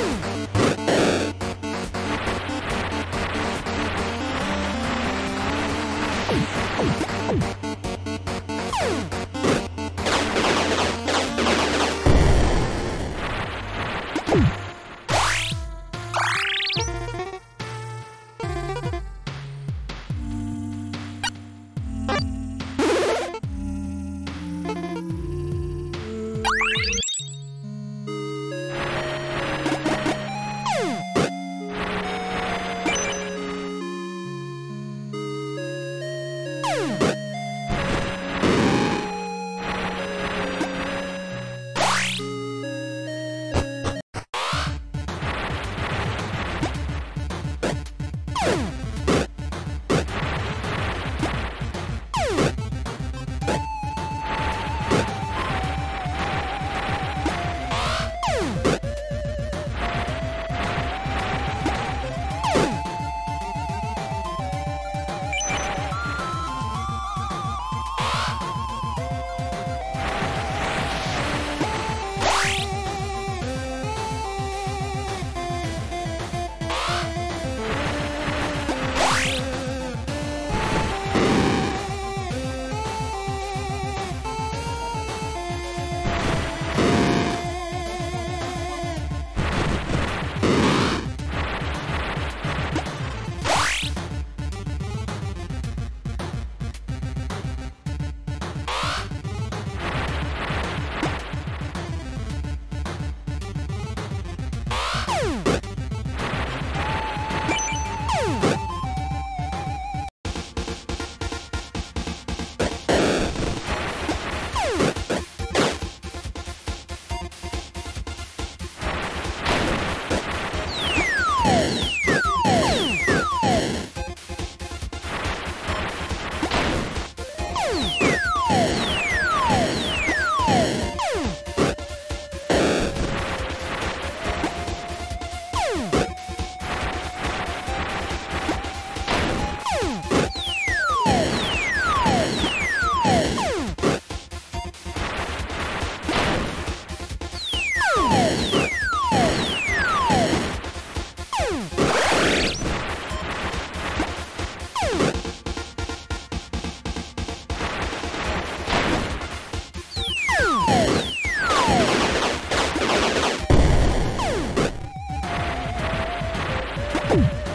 Oh! you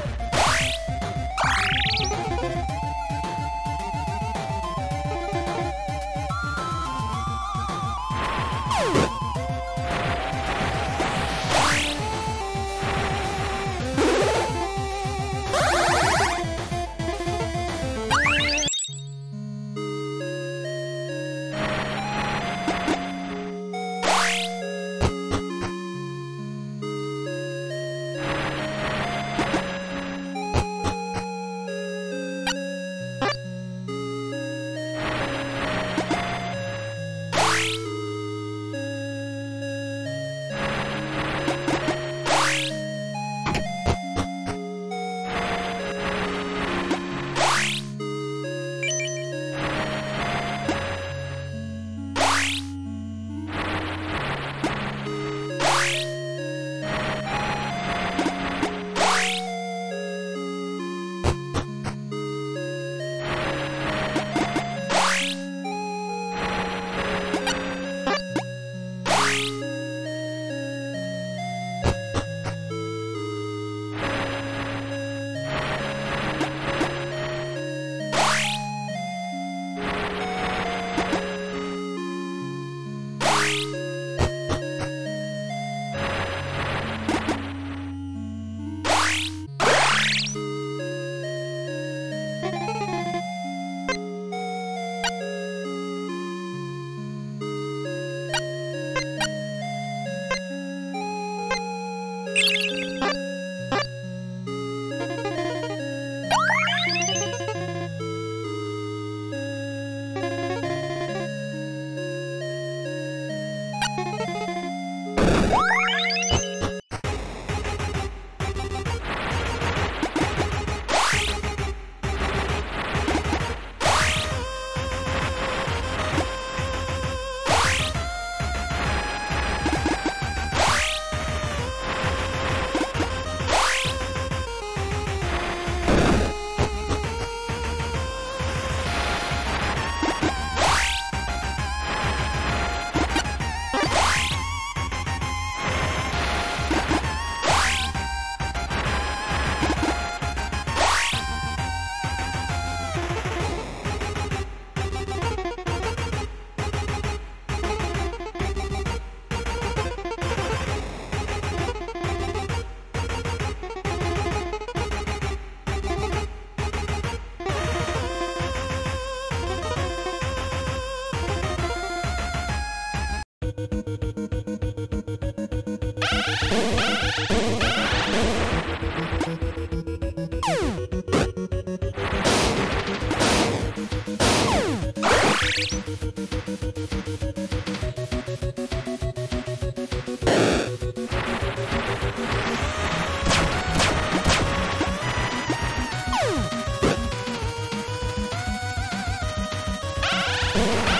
Ugh!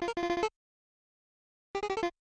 Thank you.